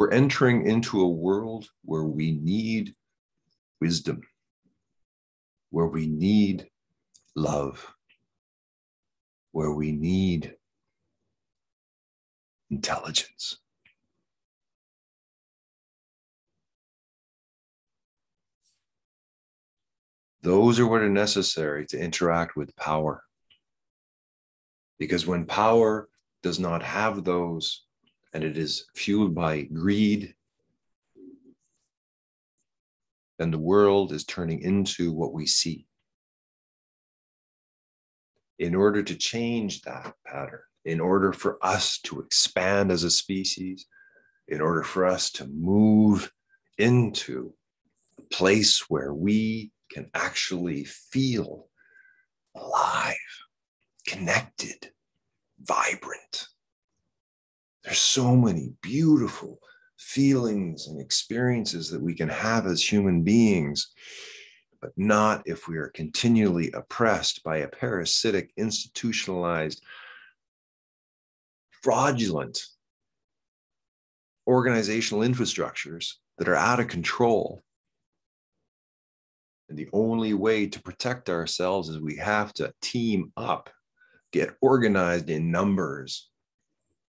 We're entering into a world where we need wisdom, where we need love, where we need intelligence. Those are what are necessary to interact with power. Because when power does not have those and it is fueled by greed, then the world is turning into what we see. In order to change that pattern, in order for us to expand as a species, in order for us to move into a place where we can actually feel alive, connected, vibrant. There's so many beautiful feelings and experiences that we can have as human beings, but not if we are continually oppressed by a parasitic, institutionalized, fraudulent organizational infrastructures that are out of control. And the only way to protect ourselves is we have to team up, get organized in numbers,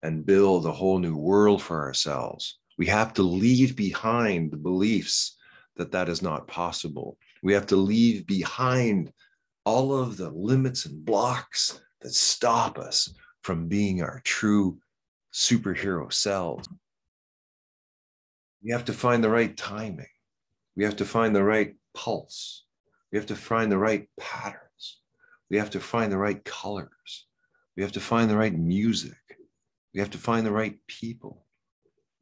and build a whole new world for ourselves. We have to leave behind the beliefs that that is not possible. We have to leave behind all of the limits and blocks that stop us from being our true superhero selves. We have to find the right timing. We have to find the right pulse. We have to find the right patterns. We have to find the right colors. We have to find the right music. We have to find the right people.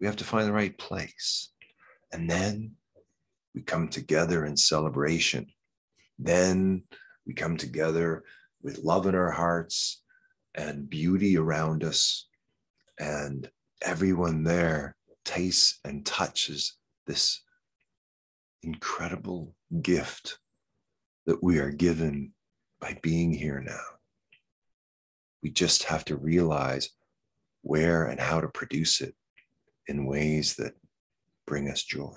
We have to find the right place. And then we come together in celebration. Then we come together with love in our hearts and beauty around us. And everyone there tastes and touches this incredible gift that we are given by being here now. We just have to realize where and how to produce it in ways that bring us joy.